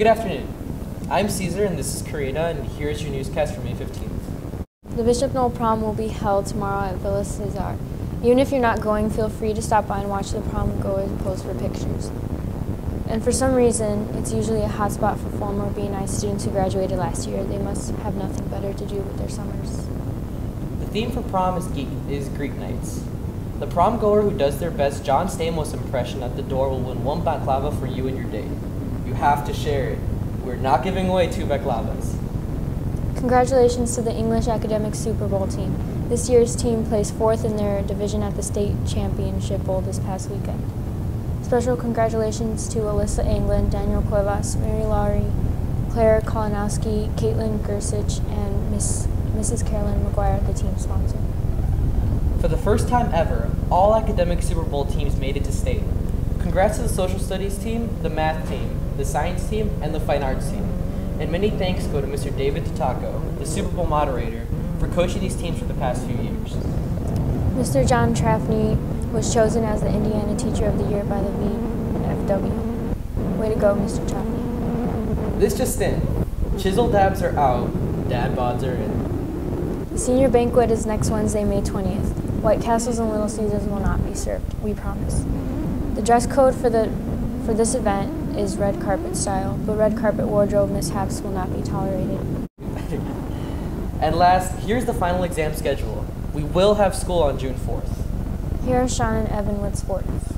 Good afternoon. I'm Caesar, and this is Karina, and here's your newscast for May 15th. The Bishop Noll prom will be held tomorrow at Villa Cesare. Even if you're not going, feel free to stop by and watch the prom goers pose for pictures. And for some reason, it's usually a hotspot for former BNI students who graduated last year. They must have nothing better to do with their summers. The theme for prom is, geek, is Greek nights. The prom goer who does their best John Stamos impression at the door will win one baklava for you and your date. Have to share it. We're not giving away two baklavas. Congratulations to the English Academic Super Bowl team. This year's team placed fourth in their division at the state championship bowl this past weekend. Special congratulations to Alyssa Anglin, Daniel Cuevas, Mary Laurie, Claire Kolanowski, Caitlin Gersich, and Miss, Mrs. Carolyn McGuire, the team sponsor. For the first time ever, all academic Super Bowl teams made it to state. Congrats to the social studies team, the math team, the science team, and the fine arts team. And many thanks go to Mr. David Tataco, the Super Bowl moderator, for coaching these teams for the past few years. Mr. John Trafney was chosen as the Indiana Teacher of the Year by the VFW. Way to go, Mr. Trafney. This just in. Chisel dabs are out, dad bods are in. The senior banquet is next Wednesday, May 20th. White Castles and Little Caesars will not be served, we promise. The dress code for the for this event is red carpet style, but red carpet wardrobe mishaps will not be tolerated. and last, here's the final exam schedule. We will have school on June 4th. Here are Sean and Evan with sports.